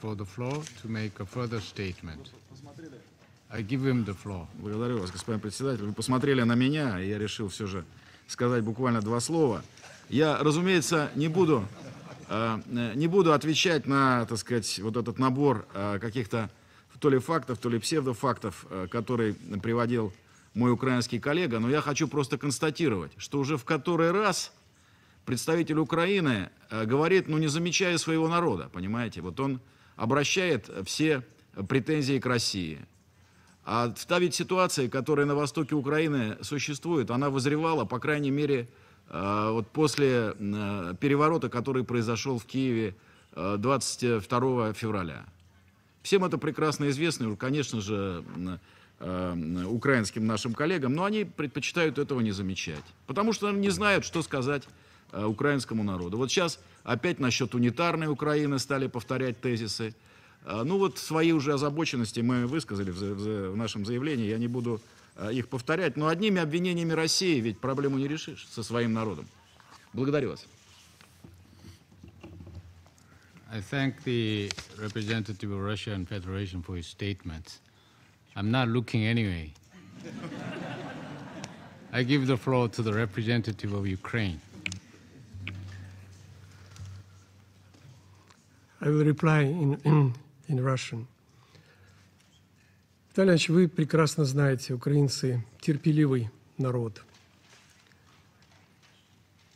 for the floor to make a further statement. I give him the floor. Благодарю вас, господин председатель. Вы посмотрели на меня, и я решил все же сказать буквально два слова. Я, разумеется, не буду, э, не буду отвечать на, так сказать, вот этот набор э, каких-то то ли фактов, то ли псевдофактов, э, который приводил мой украинский коллега, но я хочу просто констатировать, что уже в который раз представитель Украины говорит, ну, не замечая своего народа, понимаете? Вот он обращает все претензии к России. А та ведь которая на востоке Украины существует, она вызревала, по крайней мере, э, вот после э, переворота, который произошел в Киеве 22 э, февраля. Всем это прекрасно известно, конечно же, украинским нашим коллегам, но они предпочитают этого не замечать, потому что не знают, что сказать украинскому народу. Вот сейчас опять насчет унитарной Украины стали повторять тезисы. А, ну вот свои уже озабоченности мы высказали в, нашем заявлении, я не буду а, их повторять, но одними обвинениями России ведь проблему не решишь со своим народом. Благодарю вас. I thank the representative of Russian Federation for his statements. I'm not looking anyway. I give the floor to the representative of Ukraine. I will reply in, in in Russian. Виталий вы прекрасно знаете, украинцы терпеливый народ.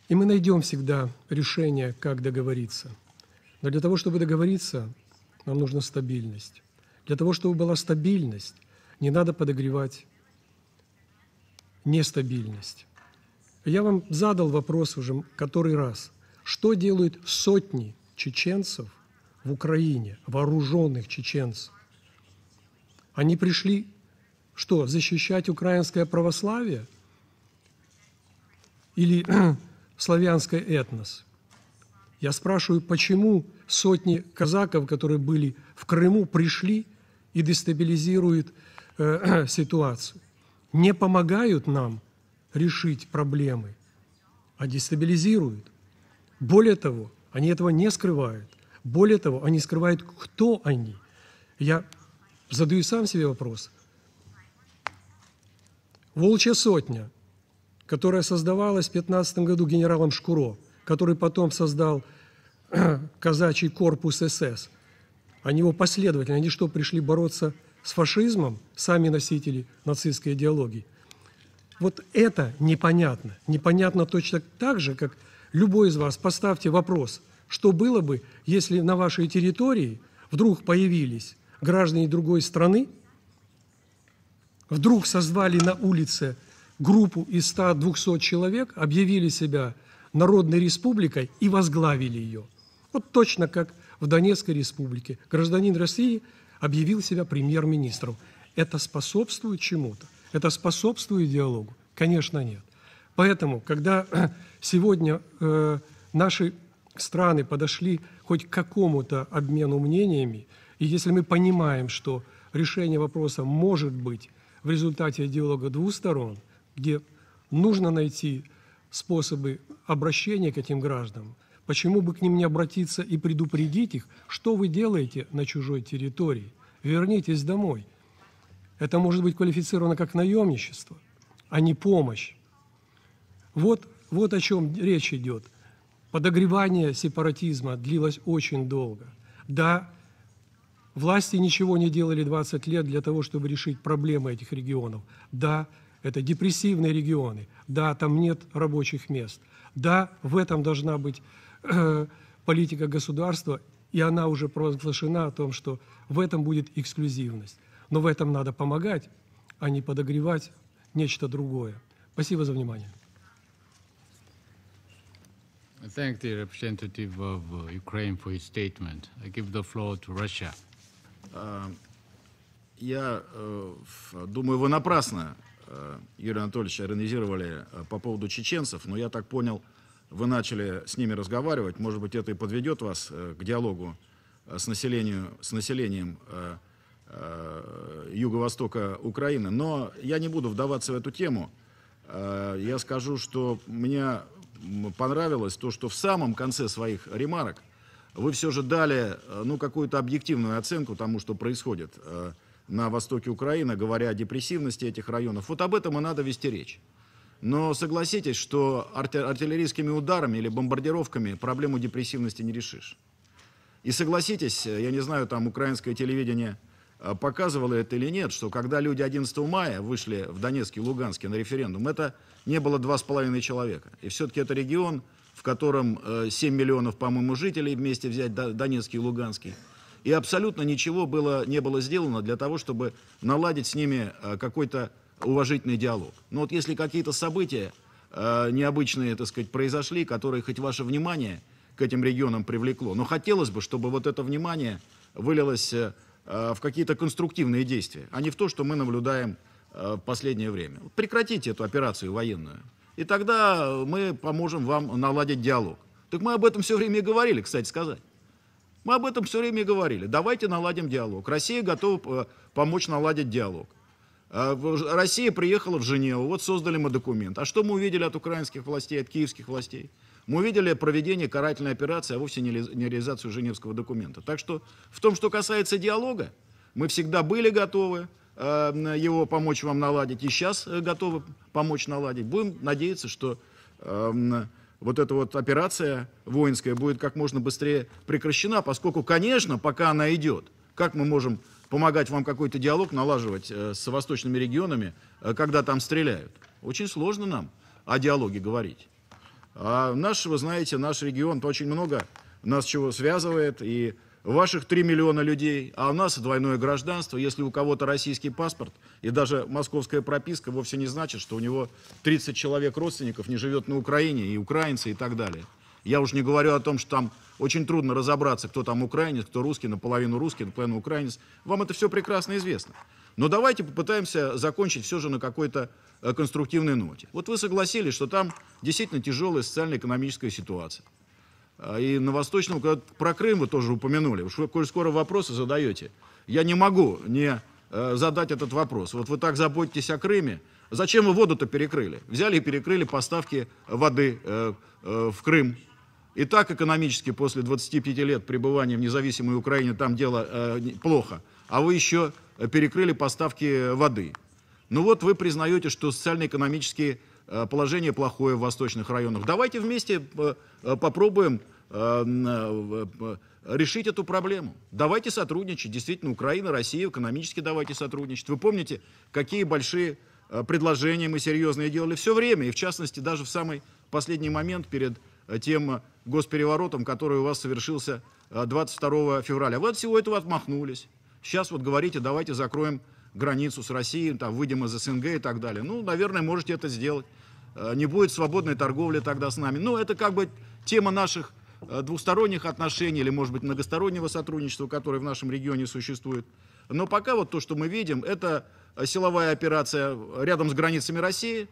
И мы найдем всегда решение, как договориться. Но для того, чтобы договориться, нам нужна стабильность. Для того, чтобы была стабильность, не надо подогревать нестабильность. Я вам задал вопрос уже который раз. Что делают сотни чеченцев – в Украине, вооруженных чеченцев. Они пришли, что, защищать украинское православие или славянский этнос? Я спрашиваю, почему сотни казаков, которые были в Крыму, пришли и дестабилизируют э, ситуацию? Не помогают нам решить проблемы, а дестабилизируют. Более того, они этого не скрывают. Более того, они скрывают, кто они. Я задаю сам себе вопрос. Волчья сотня, которая создавалась в 15 году генералом Шкуро, который потом создал казачий корпус СС, они его последователи, они что, пришли бороться с фашизмом, сами носители нацистской идеологии? Вот это непонятно. Непонятно точно так же, как любой из вас. Поставьте вопрос – что было бы, если на вашей территории вдруг появились граждане другой страны, вдруг созвали на улице группу из 100-200 человек, объявили себя Народной Республикой и возглавили ее. Вот точно как в Донецкой Республике гражданин России объявил себя премьер-министром. Это способствует чему-то? Это способствует диалогу? Конечно, нет. Поэтому, когда сегодня э, наши страны подошли хоть к какому-то обмену мнениями, и если мы понимаем, что решение вопроса может быть в результате диалога двух сторон, где нужно найти способы обращения к этим гражданам, почему бы к ним не обратиться и предупредить их, что вы делаете на чужой территории, вернитесь домой. Это может быть квалифицировано как наемничество, а не помощь. Вот, вот о чем речь идет. Подогревание сепаратизма длилось очень долго. Да, власти ничего не делали 20 лет для того, чтобы решить проблемы этих регионов. Да, это депрессивные регионы. Да, там нет рабочих мест. Да, в этом должна быть э, политика государства, и она уже провозглашена о том, что в этом будет эксклюзивность. Но в этом надо помогать, а не подогревать нечто другое. Спасибо за внимание. I thank the representative of uh, Ukraine for his statement. I give the floor to Russia. Я э, думаю, вы напрасно, э, Юрий Анатольевич, иронизировали э, по поводу чеченцев, но я так понял, вы начали с ними разговаривать. Может быть, это и подведет вас к диалогу с, населением, с населением юго-востока Украины. Но я не буду вдаваться в эту тему. Я скажу, что меня понравилось то, что в самом конце своих ремарок вы все же дали э, ну, какую-то объективную оценку тому, что происходит э, на востоке Украины, говоря о депрессивности этих районов. Вот об этом и надо вести речь. Но согласитесь, что арти- артиллерийскими ударами или бомбардировками проблему депрессивности не решишь. И согласитесь, э, я не знаю, там украинское телевидение показывало это или нет, что когда люди 11 мая вышли в Донецке и Луганске на референдум, это не было 2,5 человека. И все-таки это регион, в котором э, 7 миллионов, по-моему, жителей вместе взять До- Донецкий и Луганский. И абсолютно ничего было, не было сделано для того, чтобы наладить с ними э, какой-то уважительный диалог. Но вот если какие-то события э, необычные, так сказать, произошли, которые хоть ваше внимание к этим регионам привлекло, но хотелось бы, чтобы вот это внимание вылилось э, э, в какие-то конструктивные действия, а не в то, что мы наблюдаем э, в последнее время. Прекратите эту операцию военную, и тогда мы поможем вам наладить диалог. Так мы об этом все время и говорили, кстати сказать. Мы об этом все время и говорили. Давайте наладим диалог. Россия готова э, помочь наладить диалог. Э, Россия приехала в Женеву, вот создали мы документ. А что мы увидели от украинских властей, от киевских властей? Мы увидели проведение карательной операции, а вовсе не ре- не реализацию Женевского документа. Так что в том, что касается диалога, мы всегда были готовы э, его помочь вам наладить, и сейчас э, готовы помочь наладить. Будем надеяться, что эм, вот эта вот операция воинская будет как можно быстрее прекращена, поскольку, конечно, пока она идет, как мы можем помогать вам какой-то диалог налаживать э, с восточными регионами, когда там стреляют? Очень сложно нам о диалоге говорить. А наш, вы знаете, наш регион, то очень много нас чего связывает, и ваших 3 миллиона людей, а у нас двойное гражданство. Если у кого-то российский паспорт и даже московская прописка, вовсе не значит, что у него 30 человек родственников не живет на Украине, и украинцы, и так далее. Я уж не говорю о том, что там очень трудно разобраться, кто там украинец, кто русский, наполовину русский, наполовину украинец. Вам это все прекрасно известно. Но давайте попытаемся закончить все же на какой-то э, конструктивной ноте. Вот вы согласились, что там действительно тяжелая социально-экономическая ситуация. А, И на Восточном, про Крым вы тоже упомянули, уж вы, коль скоро вопросы задаете, я не могу не э, задать этот вопрос. Вот вы так заботитесь о Крыме, зачем вы воду-то перекрыли? Взяли и перекрыли поставки воды э, э, в Крым. И так экономически после 25 лет пребывания в независимой Украине там дело э, плохо. А вы еще перекрыли поставки воды. Ну вот вы признаете, что социально-экономические э, положение плохое в восточных районах. Давайте вместе э, э, попробуем решить эту проблему. Давайте сотрудничать. Действительно, Украина, Россия экономически давайте сотрудничать. Вы помните, какие большие предложения мы серьезные делали все время, и в частности даже в самый последний момент перед тем э, госпереворотом, который у вас совершился э, 22 февраля. Вы от всего этого отмахнулись. Сейчас вот говорите, давайте закроем границу с Россией, там, выйдем из СНГ и так далее. Ну, наверное, можете это сделать. Э, Не будет свободной торговли тогда с нами. Ну, это как бы тема наших э, двусторонних отношений или, может быть, многостороннего сотрудничества, которое в нашем регионе существует. Но пока вот то, что мы видим, это э, силовая операция рядом с границами России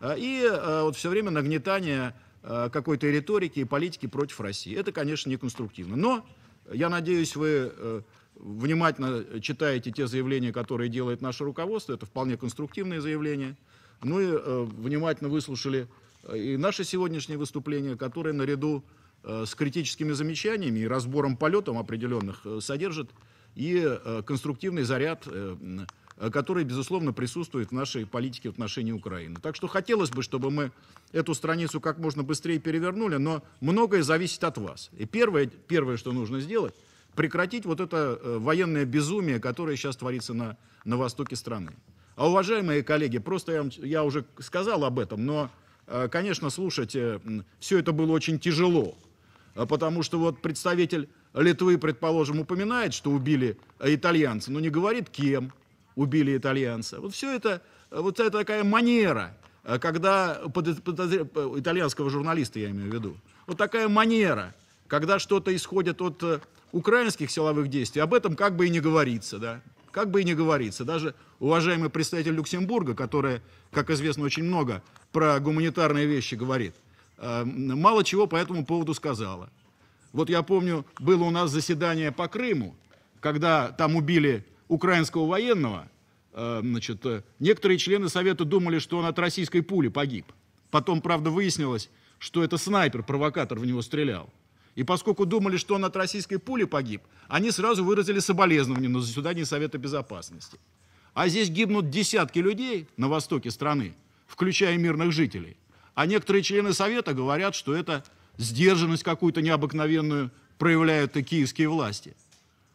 э, и э, вот все время нагнетание э, какой-то риторики и политики против России. Это, конечно, не конструктивно. Но я надеюсь, вы э, внимательно читаете те заявления, которые делает наше руководство. Это вполне конструктивные заявления. Ну и э, внимательно выслушали э, и наше сегодняшнее выступление, которое наряду э, с критическими замечаниями и разбором полетов определенных э, содержит и э, конструктивный заряд, э, м, который, безусловно, присутствует в нашей политике в отношении Украины. Так что хотелось бы, чтобы мы эту страницу как можно быстрее перевернули, но многое зависит от вас. И первое, первое что нужно сделать, прекратить вот это э, военное безумие, которое сейчас творится на, на востоке страны. А, уважаемые коллеги, просто я, я уже сказал об этом, но, э, конечно, слушать все это было очень тяжело. А Потому что вот представитель Литвы, предположим, упоминает, что убили итальянца, но не говорит, кем убили итальянца. Вот все это, э, вот это такая манера, э, когда подоз- подозр- э, итальянского журналиста, я имею в виду, вот такая манера, когда что-то исходит от украинских силовых действий, об этом как бы и не говорится, да, как бы и не говорится. Даже уважаемый представитель Люксембурга, которая, как известно, очень много про гуманитарные вещи говорит, э, мало чего по этому поводу сказала. Вот я помню, было у нас заседание по Крыму, когда там убили украинского военного, э, значит, э, некоторые члены Совета думали, что он от российской пули погиб. Потом, правда, выяснилось, что это снайпер, провокатор в него стрелял. И поскольку думали, что он от российской пули погиб, они сразу выразили соболезнования на заседании Совета Безопасности. А здесь гибнут десятки людей на востоке страны, включая мирных жителей. А некоторые члены Совета говорят, что это сдержанность какую-то необыкновенную проявляют и киевские власти.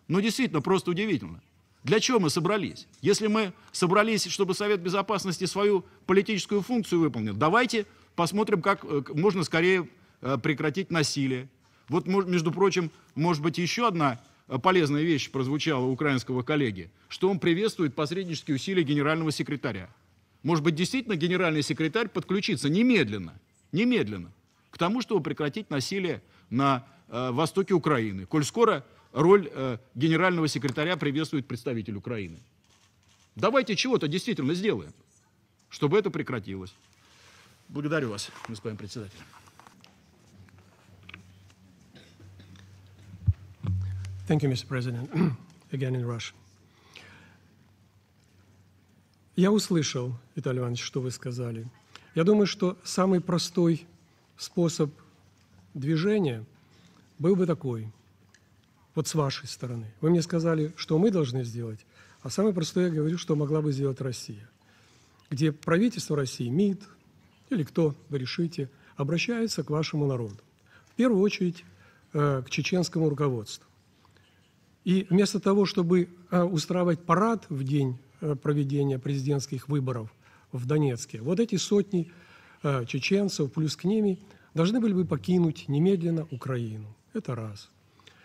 Ну, действительно, просто удивительно. Для чего мы собрались? Если мы собрались, чтобы Совет Безопасности свою политическую функцию выполнил, давайте посмотрим, как э, можно скорее э, прекратить насилие. Вот, между прочим, может быть, еще одна э, полезная вещь прозвучала у украинского коллеги, что он приветствует посреднические усилия генерального секретаря. Может быть, действительно генеральный секретарь подключится немедленно, немедленно к тому, чтобы прекратить насилие на э, востоке Украины, коль скоро роль э, генерального секретаря приветствует представитель Украины. Давайте чего-то действительно сделаем, чтобы это прекратилось. Благодарю вас, господин председатель. Thank you, Mr. President. Again in Russian. Я услышал, Виталий Иванович, что вы сказали. Я думаю, что самый простой способ движения был бы такой, вот с вашей стороны. Вы мне сказали, что мы должны сделать, а самое простое я говорю, что могла бы сделать Россия, где правительство России, МИД или кто вы решите, обращается к вашему народу. В первую очередь э, к чеченскому руководству. И вместо того, чтобы э, устраивать парад в день э, проведения президентских выборов в Донецке, вот эти сотни чеченцев, плюс к ними, должны были бы покинуть немедленно Украину. Это раз.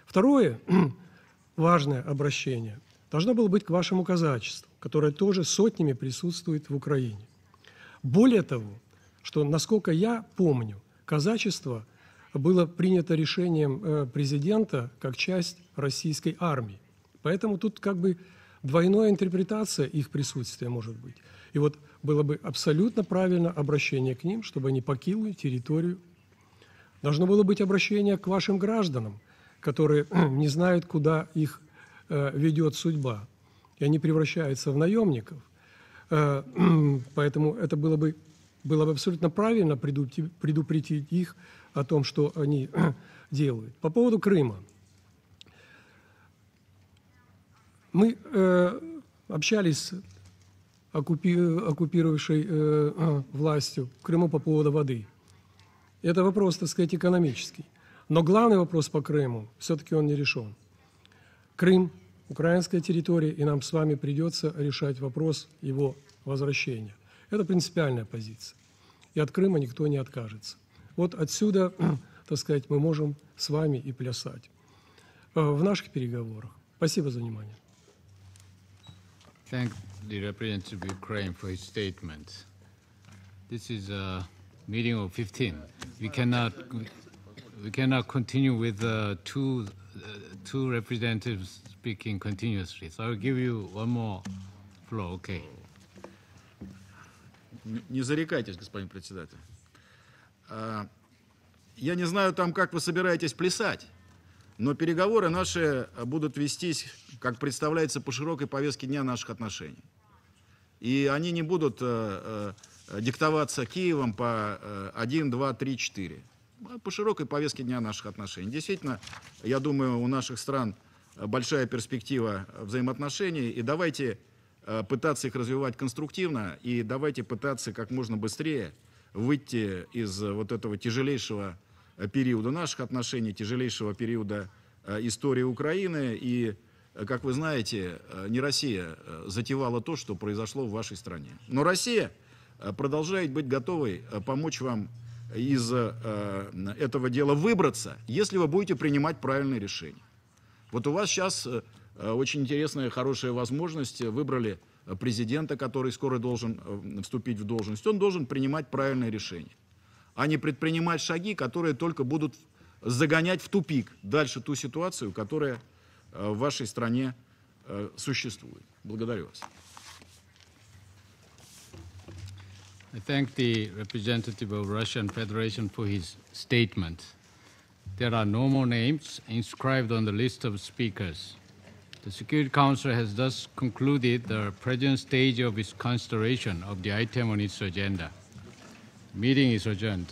Второе, важное обращение, должно было быть к вашему казачеству, которое тоже сотнями присутствует в Украине. Более того, что, насколько я помню, казачество было принято решением э, президента как часть российской армии. Поэтому тут как бы двойная интерпретация их присутствия может быть. И вот было бы абсолютно правильно обращение к ним, чтобы они покинули территорию. Должно было быть обращение к вашим гражданам, которые не знают, куда их э, ведет судьба, и они превращаются в наемников. Э, поэтому это было бы, было бы абсолютно правильно предупредить их о том, что они делают. По поводу Крыма. Мы э, общались оккупировавшей э, а, властью Крыму по поводу воды. Это вопрос, так сказать, экономический. Но главный вопрос по Крыму все-таки он не решен. Крым – украинская территория, и нам с вами придется решать вопрос его возвращения. Это принципиальная позиция. И от Крыма никто не откажется. Вот отсюда, так сказать, мы можем с вами и плясать э, в наших переговорах. Спасибо за внимание. Thank the representative of Ukraine for his statement. This is a meeting of 15. We cannot we cannot continue with uh, two uh, two representatives speaking continuously. So I'll give you one more floor. Okay. Не зарекайтесь, господин председатель. А, я не знаю там, как вы собираетесь плясать, но переговоры наши будут вестись, как представляется, по широкой повестке дня наших отношений. И они не будут э, э, диктоваться Киевом по э, 1, 2, 3, 4. По широкой повестке дня наших отношений. Действительно, я думаю, у наших стран большая перспектива взаимоотношений. И давайте э, пытаться их развивать конструктивно. И давайте пытаться как можно быстрее выйти из вот этого тяжелейшего периода наших отношений, тяжелейшего периода э, истории Украины и как вы знаете, э, не Россия э, затевала то, что произошло в вашей стране. Но Россия э, продолжает быть готовой помочь вам из этого дела выбраться, если вы будете принимать правильные решения. Вот у вас сейчас очень интересная, хорошая возможность. Выбрали президента, который скоро должен вступить в должность. Он должен принимать правильные решения, а не предпринимать шаги, которые только будут загонять в тупик дальше ту ситуацию, которая Э, в вашей стране э, существует. Благодарю вас. I thank the representative of the Russian Federation for his statement. There are no more names inscribed on the list of speakers. The Security Council has thus concluded the present stage of its consideration of the item on its agenda. Meeting is adjourned.